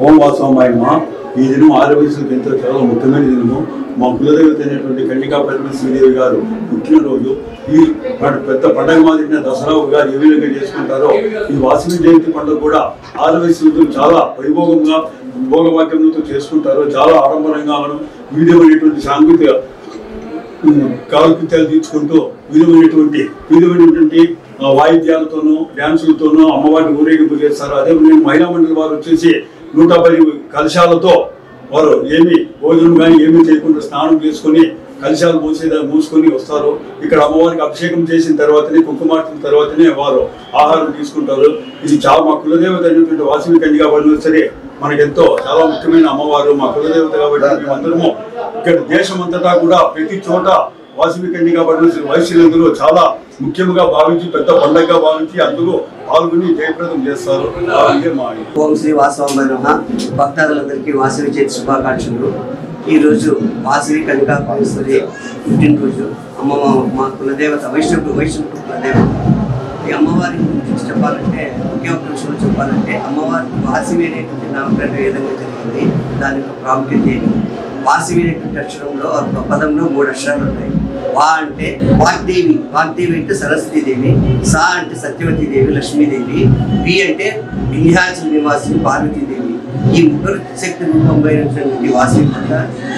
ఓం ఈ దినం ఆరోగ్యశ్రీకి ఎంతో చాలా ముఖ్యమైన దినము. మా కులదేవత అయినటువంటి కన్నికా పరమేశ్వరి గారు పుట్టినరోజు. ఈ ప- పెద్ద పండగ మాదిరిన దసరా గారు ఏ విధంగా చేసుకుంటారో ఈ వాసవి జయంతి పండుగ కూడా ఆరోగ్యశ్రీతో చాలా వైభోగంగా భోగవాక్యములతో చేసుకుంటారు చాలా ఆడంబరంగాను వివిధమైనటువంటి సాంఘిక కాలకృత్యాలు తీర్చుకుంటూ విలువైనటువంటి విలువైనటువంటి వాయిద్యాలతోనూ డ్యాన్సులతోనూ అమ్మవారిని ఊరేగింపు చేస్తారు అదే మహిళా మండలి వారు వచ్చేసి నూట పది కలశాలతో వారు ఏమి భోజనం కానీ ఏమీ చేయకుండా స్నానం చేసుకొని కలశాలు మూసేదా మూసుకొని వస్తారు. ఇక్కడ అమ్మవారికి అభిషేకం చేసిన తర్వాతనే కుంకుమార్చిన తర్వాతనే వారు ఆహారం తీసుకుంటారు. ఇది చాలా మా కులదేవత అయినటువంటి వాసవి కన్యగా పడినా సరే మనకెంతో చాలా ముఖ్యమైన అమ్మవారు మా కులదేవత కాబట్టి అందరము ఇక్కడ దేశం అంతటా కూడా ప్రతి చోట వాసవి కన్యగా పడిన వైశ్యులందరూ చాలా ముఖ్యంగా భావించి పెద్ద పండగగా భావించి అందరూ పాల్గొని జయప్రదం చేస్తారు. ఓం శ్రీ వాసవ భక్తాదులందరికీ వాసవి చేతి శుభాకాంక్షలు. ఈరోజు వాసవి కనకాపరేశ్వరి పుట్టినరోజు. అమ్మమ్మ మా- మా కులదేవత వైష్ణవుడు వైష్ణవుడు కులదేవత ఈ అమ్మవారి గురించి చెప్పాలంటే ఒకే ఒక విషయంలో చెప్పాలంటే అమ్మవారికి వాసవి అనేటువంటి నామకరణం ఏ విధంగా జరిగింది దాని యొక్క ప్రాముఖ్యత ఏంటి వాసవి అనేటువంటి అక్షరంలో పదంలో మూడు అక్షరాలు ఉన్నాయి వా అంటే వాగ్దేవి. వాగ్దేవి అంటే సరస్వతి దేవి సా అంటే సత్యవతి దేవి లక్ష్మీదేవి. వి అంటే వింధ్యాచల నివాసిని పార్వతీదేవి. ఈ ముగ్గురు శక్తి రూపంగా అయినటువంటి వాసి మాత.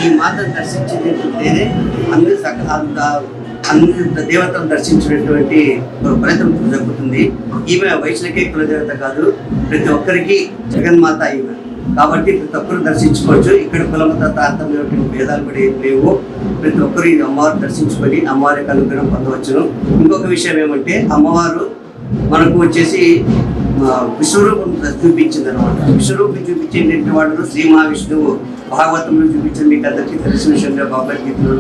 ఈ మాతను దర్శించేటట్లయితే అందరి సక అంత అన్ని దేవతలను దర్శించినటువంటి ప్రయత్నం ఫలితం జరుగుతుంది. ఈమె వైష్ణకే కులదేవత కాదు. ప్రతి ఒక్కరికి జగన్మాత ఈమె. కాబట్టి ప్రతి ఒక్కరు దర్శించుకోవచ్చు. ఇక్కడ కులమత తారతమ్యమైనటువంటి భేదాలు కూడా ఏం లేవు. ప్రతి ఒక్కరు ఈ అమ్మవారు దర్శించుకొని అమ్మవారి యొక్క అనుగ్రహం పొందవచ్చును. ఇంకొక విషయం ఏమంటే అమ్మవారు మనకు వచ్చేసి విశ్వరూపం చూపించింది అనమాట విశ్వరూపం చూపించేటువంటి వాడు శ్రీ మహావిష్ణువు భాగవతంలో చూపించింది. మీకు అందరికీ తెలిసిన విషయంలో భగవద్గీతలో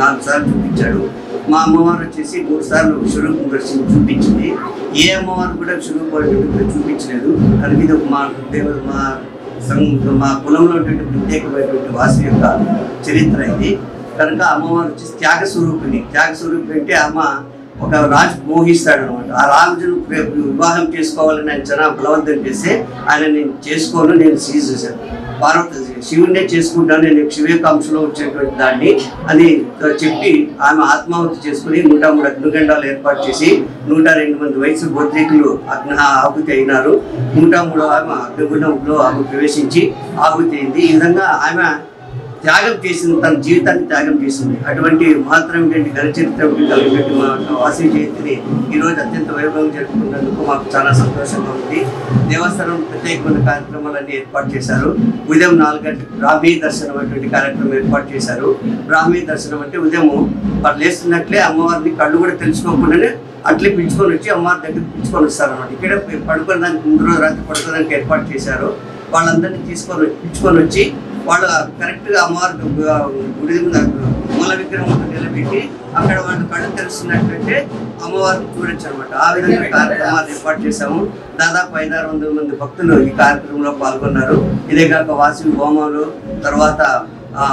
నాలుగు సార్లు చూపించాడు. మా అమ్మవారు వచ్చేసి మూడు సార్లు విశ్వరూపం దర్శనం చూపించింది. ఏ అమ్మవారు కూడా విశ్వరూపం చూపించలేదు. కనుక ఇది ఒక మా దేవ మా మా కులంలో ఉన్నటువంటి ప్రత్యేకమైనటువంటి వాసు యొక్క చరిత్ర ఇది. కనుక అమ్మవారు వచ్చి త్యాగ స్వరూపిణి త్యాగ స్వరూపిణి అంటే అమ్మ ఒక రాజు మోహిస్తాడు అనమాట ఆ రాజును వివాహం చేసుకోవాలని ఆయన జనా బలవంతం చేస్తే ఆయన నేను చేసుకోను నేను సీజ్ చేశాను. పార్వతి శివుడే చేసుకుంటాను నేను శివేకాంక్షలో వచ్చేటువంటి దాన్ని అని చెప్పి ఆమె ఆత్మాహుతి చేసుకుని నూట మూడు అగ్నిగండాలు ఏర్పాటు చేసి నూట రెండు మంది వయసు బొద్రికులు అగ్న ఆహుతి అయినారు. నూట మూడు ఆమె అగ్నిగుండంలో ఆమె ప్రవేశించి ఆహుతి అయింది. ఈ విధంగా ఆమె త్యాగం చేసింది తన జీవితాన్ని త్యాగం చేసింది. అటువంటి మహత్తరమైనటువంటి గరిచరిత్ర కలిగినట్టు మా వాసి జయంతిని ఈరోజు అత్యంత వైభవం జరుపుకున్నందుకు మాకు చాలా సంతోషంగా ఉంది. దేవస్థానం ప్రత్యేకమైన కార్యక్రమాలన్నీ ఏర్పాటు చేశారు. ఉదయం నాలుగు గంటలకు బ్రాహ్మీ దర్శనం అటువంటి కార్యక్రమం ఏర్పాటు చేశారు. బ్రాహ్మీ దర్శనం అంటే ఉదయం వాళ్ళు లేస్తున్నట్లే అమ్మవారిని కళ్ళు కూడా తెలుసుకోకుండానే అట్లే పిలుచుకొని వచ్చి అమ్మవారి దగ్గర పిలుచుకొని వస్తారు అనమాట ఇక్కడ పడుకోవడానికి ముందు రోజు రాత్రి పడుకోవడానికి ఏర్పాటు చేశారు. వాళ్ళందరినీ తీసుకొని పిలుచుకొని వచ్చి వాళ్ళు కరెక్ట్గా అమ్మవారి గుడి మూల విగ్రహం నిలబెట్టి అక్కడ వాళ్ళు కళ్ళు తెలుస్తున్నట్లయితే అమ్మవారిని చూడొచ్చు అనమాట ఆ విధంగా కార్యక్రమాలు ఏర్పాటు చేశాము. దాదాపు ఐదారు వందల మంది భక్తులు ఈ కార్యక్రమంలో పాల్గొన్నారు. ఇదే కాక వాసవి హోమాలు తర్వాత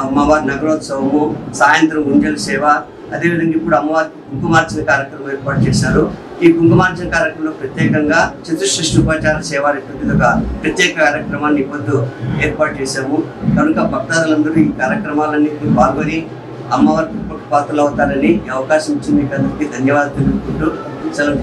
అమ్మవారి నగరోత్సవము సాయంత్రం ఉంజల్ సేవ అదేవిధంగా ఇప్పుడు అమ్మవారి కుంకుమార్చన కార్యక్రమం ఏర్పాటు చేశారు. ఈ కుంకుమార్చన కార్యక్రమంలో ప్రత్యేకంగా చతుషష్ఠి ఉపాచార సేవ అనేటువంటిది ఒక ప్రత్యేక కార్యక్రమాన్ని ఈ పొద్దు ఏర్పాటు చేశాము. కనుక భక్తాదులందరూ ఈ కార్యక్రమాలన్నింటినీ పాల్గొని అమ్మవారి పాత్రలు అవుతారని అవకాశం ఇచ్చిన మీకు అందరికీ ధన్యవాదాలు తెలుపుకుంటూ సెలవు